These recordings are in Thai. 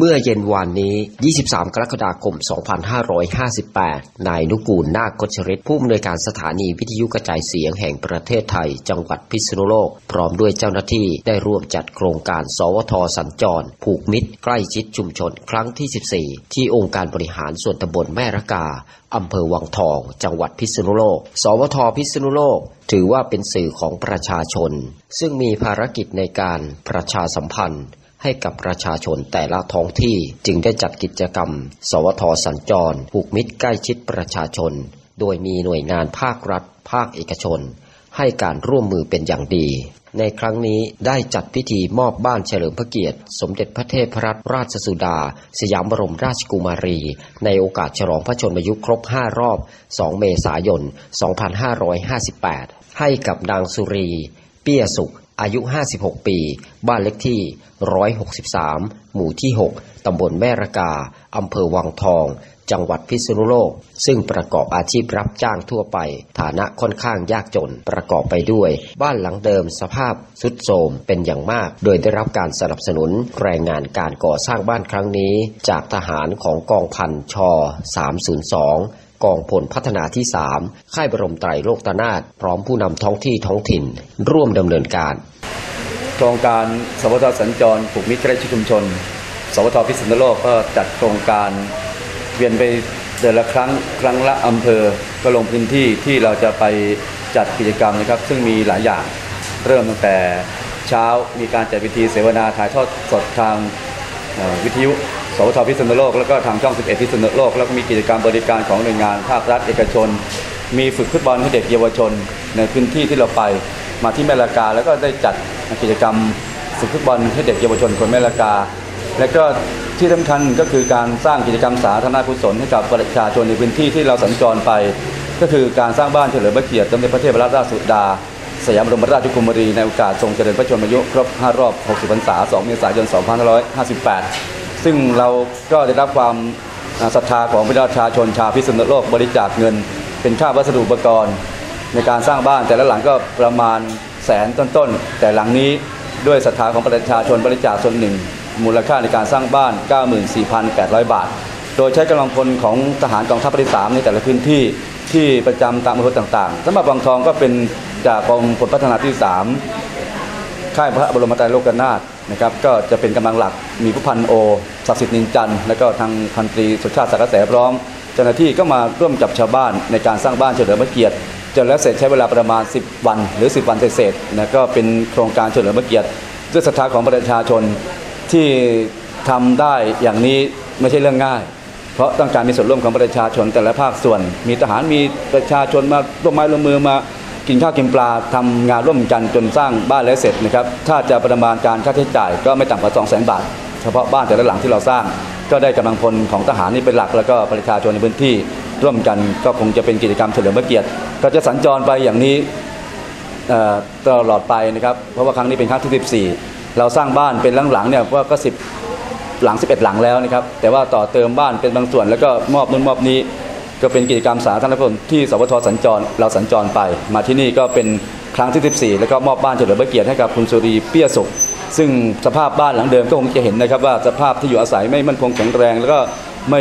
เมื่อเย็นวานนี้ 23 กรกฎาคม 2558 นายนุกูลนาคกชริตผู้อำนวยการสถานีวิทยุกระจายเสียงแห่งประเทศไทย จังหวัดพิษณุโลก พร้อมด้วยเจ้าหน้าที่ได้ร่วมจัดโครงการ สวทสัญจร ผูกมิตร ใกล้ชิดชุมชนครั้งที่ 14 ที่องค์การบริหารส่วนตำบลแม่ระกาอำเภอวังทอง จังหวัดพิษณุโลก สวทพิษณุโลก ถือว่าเป็นสื่อของประชาชน ซึ่งมีภารกิจในการประชาสัมพันธ์ ให้กับประชาชนแต่ละท้องที่จึงได้จัดกิจกรรม สวทสัญจรผูกมิตรใกล้ชิดประชาชน โดยมีหน่วยงานภาครัฐ ภาคเอกชน ให้การร่วมมือเป็นอย่างดี ในครั้งนี้ได้จัดพิธีมอบบ้านเฉลิมพระเกียรติ สมเด็จพระเทพรัตนราชสุดา สยามบรมราชกุมารี ในโอกาสฉลองพระชนมายุครบ 5 รอบ 2 เมษายน 2558 ให้กับนางสุรี เปี้ยสุข อายุ 56 ปี บ้านเล็กที่ 163 หมู่ที่ 6 ตำบลแม่ระกา อำเภอวังทอง จังหวัดพิษณุโลก ซึ่งประกอบอาชีพรับจ้างทั่วไป ฐานะค่อนข้างยากจน ประกอบไปด้วย บ้านหลังเดิมสภาพสุดโทรมเป็นอย่างมาก โดยได้รับการสนับสนุนแรงงานการก่อสร้างบ้านครั้งนี้ จากทหารของกองพันช 302 กองพลพัฒนาที่ 3 ค่ายบรมไตรโลกตนาถพร้อมผู้นำท้องที่ท้องถิ่น ร่วมดำเนินการโครงการสวทสัญจรผูกมิตรใกล้ชิดชุมชน สวทพิษณุโลกก็จัดโครงการเวียนไปเดือนละครั้งครั้งละอำเภอก็ลงพื้นที่ที่เราจะไปจัดกิจกรรมนะครับ ซึ่งมีหลายอย่างเริ่มตั้งแต่เช้ามีการจัดพิธีเสวนาถ่ายทอดสดทางวิทยุ สวทพิษณุโลกแล้วก็ทางช่อง 11 พิษณุโลกแล้วก็มีกิจกรรมบริการของหน่วยงานภาครัฐเอกชน มีฝึกฟุตบอลให้เด็กเยาวชน ในพื้นที่ที่เราไปมาที่แมละกา แล้วก็ได้จัดกิจกรรมฝึกฟุตบอลให้เด็กเยาวชนคนแมละกา และก็ที่สำคัญก็คือการสร้างกิจกรรมสาธารณกุศลให้กับประชาชนในพื้นที่ที่เราสัญจรไป ก็คือการสร้างบ้านเฉลิมพระเกียรติสมเด็จพระเทพรัตนราชสุดาสยามบรมราชกุมารีในโอกาสทรงเจริญพระชนมายุครบ 5 รอบ 60 พรรษา 2 เมษายน 2558 ซึ่งเราก็ได้รับความศรัทธาของประชาชนชาวพิษณุโลกบริจาคเงิน เป็นค่าวัสดุอุปกรณ์ ในการสร้างบ้านแต่ละหลังก็ประมาณแสนต้นๆ แต่หลังนี้ด้วยศรัทธาของประชาชนบริจาคส่วนหนึ่ง มูลค่าในการสร้างบ้าน 94,800 บาท โดยใช้กำลังพลของทหารกองทัพภาคที่3ในแต่ละพื้นที่ที่ประจำตามอำเภอต่างๆสำหรับวังทองก็เป็นจากกองพลพัฒนาที่ 3 ค่ายพระบรมไตรโลกนาถนะครับก็จะเป็นกำลังหลักมีผู้พันโอศักดิ์สิทธิ์นินจันและก็ทางพันตรีสุชาติสักแสพร้อมเจ้าหน้าที่ก็มาร่วมจับชาวบ้านในการสร้างบ้านเฉลิมพระเกียรติจนแล้วเสร็จใช้เวลาประมาณ 10 วัน หรือ 10 วันเศษๆนะก็เป็นโครงการเฉลิมพระเกียรติด้วยศรัทธาของประชาชนที่ทำได้อย่างนี้ไม่ใช่เรื่องง่าย เพราะต้องการมีส่วนร่วมของประชาชนแต่ละภาคส่วน มีทหารมีประชาชนมาร่วมไม้ร่วมมือมา กินข้าวกินปลาทำงานร่วมกันจนสร้างบ้านแล้วเสร็จนะครับ ถ้าจะประมาณการค่าใช้จ่ายก็ไม่ต่ำกว่า2 0 0 0 0 0 บาท เฉพาะบ้านแต่ละหลังที่เราสร้าง ก็ได้กำลังพลของทหารนี่เป็นหลัก แล้วก็ประชาชนในพื้นที่ร่วมกันก็คงจะเป็นกิจกรรมเฉลิมพระเกียรติ ก็จะสัญจรไปอย่างนี้ตลอดไปนะครับ เพราะว่าครั้งนี้เป็นครั้งที่ 14 เราสร้างบ้านเป็นหลังๆเนี่ยว่าก็10หลัง 11 หลังแล้วนะครับ แต่ว่าต่อเติมบ้านเป็นบางส่วนแล้วก็มอบนู่นมอบนี้ ก็เป็นกิจกรรมสาธารณกุศลที่สวทสัญจรเราสัญจรไป มาที่นี่ก็เป็นครั้งที่ 14 แล้วก็มอบบ้านเฉลิมพระเกียรติให้กับคุณสุรีเปี้ยสุข ซึ่งสภาพบ้านหลังเดิมก็คงจะเห็นนะครับว่าสภาพที่อยู่อาศัยไม่มั่นคงแข็งแรง แล้วก็ไม่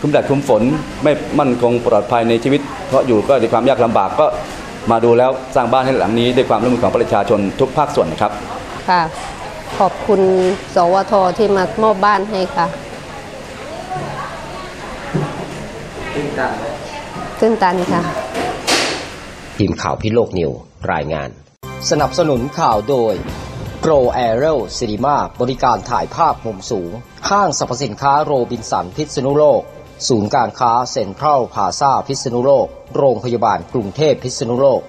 คุ้มแดดคุ้มฝนไม่มั่นคงปลอดภัยในชีวิต เพราะอยู่ก็ในความยากลำบากก็มาดูแล้วสร้างบ้านให้หลังนี้ด้วยความร่วมมือของประชาชนทุกภาคส่วนนะครับค่ะขอบคุณสวทที่มามอบบ้านให้ค่ะ ตื้นตันค่ะ ทีมข่าวพิโลกนิวรายงาน สนับสนุนข่าวโดย Pro a e r o Cinema บริการถ่ายภาพมุมสูง ห้างสรรพสินค้าโรบินสันพิษณุโลก ศูนย์การค้าเซ็นทรัลพาซาพิษณุโลก โรงพยาบาลกรุงเทพพิษณุโลก